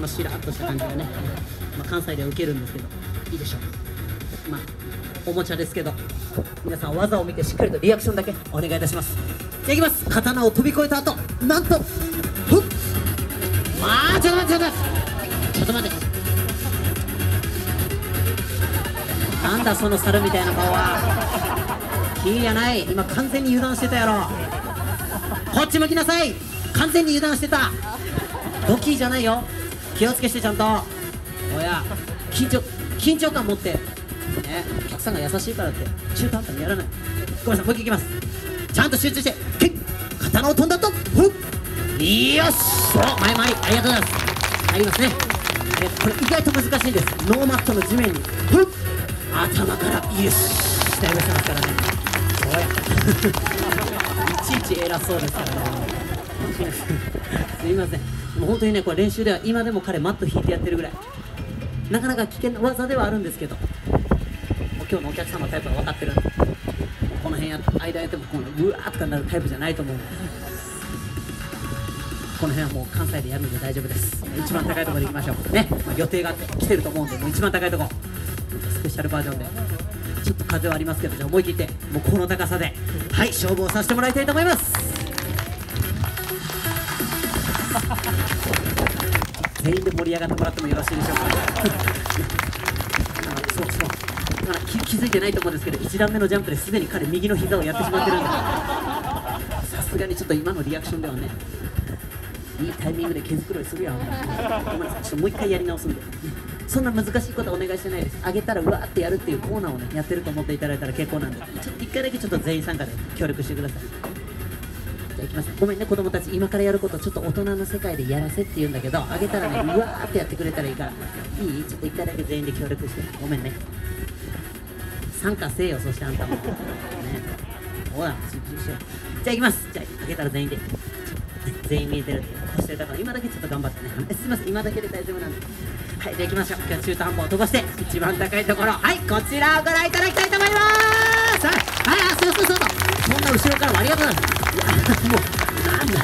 このしらっとした感じがね、まあ、関西では受けるんですけどいいでしょう。まあおもちゃですけど皆さん技を見てしっかりとリアクションだけお願いいたします。じゃあいきます。刀を飛び越えた後なんとふっ。まあちょっと待ってちょっと待って。ちょっと待って。なんだその猿みたいな顔は。キーやない。今完全に油断してたやろ。こっち向きなさい。完全に油断してた。ドキーじゃないよ。気をつけしてちゃんと。おや緊張緊張感持って。ねお客さんが優しいからって中途半端にやらない。ごめんなさいもう一回いきます。ちゃんと集中してけっ刀を飛んだと。ふっ。よしお前回りありがとうございます。入りますね。えこれ意外と難しいんです。ノーマットの地面に。ふっ。頭からよしだいぶしますからね。おい いちいち偉そうですからね。すいません。もう本当にねこれ練習では今でも彼マット引いてやってるぐらい。なかなか危険な技ではあるんですけどもう今日のお客様タイプは分かってる。んでこの辺や間やってもこのうわーとかなるタイプじゃないと思う。んでこの辺はもう関西でやるんで大丈夫です。一番高いところで行きましょう。ね、まあ、予定が来てると思うんでもう一番高いとこ。スペシャルバージョンで。ちょっと風はありますけどじゃあ思い切ってもうこの高さで。はい勝負をさせてもらいたいと思います。全員で盛り上がってもらってもよろしいでしょうかあそうそうあ気気づいてないと思うんですけど1段目のジャンプです。でに彼右の膝をやってしまってるんでさすがにちょっと今のリアクションではね。いいタイミングで毛づくろいするやんごめんなさい。ちょっともう一回やり直すんで。そんな難しいことはお願いしてないです。上げたらうわーってやるっていうコーナーをねやってると思っていただいたら結構なんでちょっと一回だけちょっと全員参加で協力してくださいじゃあいきますごめんね子供たち。今からやることちょっと大人の世界でやらせって言うんだけど上げたらねうわーってやってくれたらいいから。いい？ちょっと一回だけ全員で協力して。ごめんね。参加せえよそしてあんたも。ね。ほら集中しようじゃあいきます。じゃあ上げたら全員で。全員見えてる。そしてだから今だけちょっと頑張ってね。すいません。今だけで大丈夫なんで。はいじゃあ行きましょう。今日は中途半端を飛ばして一番高いところ。はいこちらをご覧いただきたいと思います。はい。はいあそうそうそう。そんな後ろからもありがとうございますもうなんだ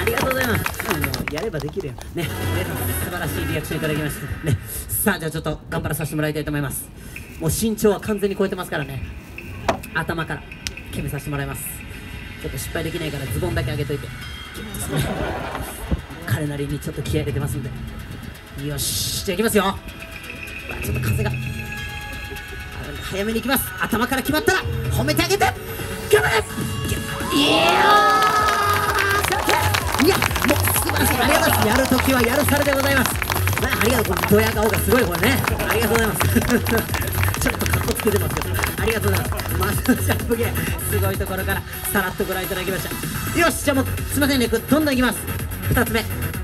ありがとうございますもうやればできるよ。ね。ね。素晴らしいリアクションいただきました。ね。さあじゃあちょっと頑張らさせてもらいたいと思います。もう身長は完全に超えてますからね。頭から決めさせてもらいます。ちょっと失敗できないからズボンだけ上げといて。彼なりにちょっと気合い入れてますんで。よし。じゃあいきますよ。ちょっと風が。早めにいきます。頭から決まったら褒めてあげて。頑張れ。いやいやもう素晴らしいありがとう。ございますやるときはやるされでございます。まあありがとう。このドヤ顔がすごいこれね。ありがとうございます。ちょっとかっこつけてますけど。ありがとうございますまずジャンプゲー。すごいところからさらっとご覧いただきました。よしじゃあもうすいませんねどんどんいきます。2つ目。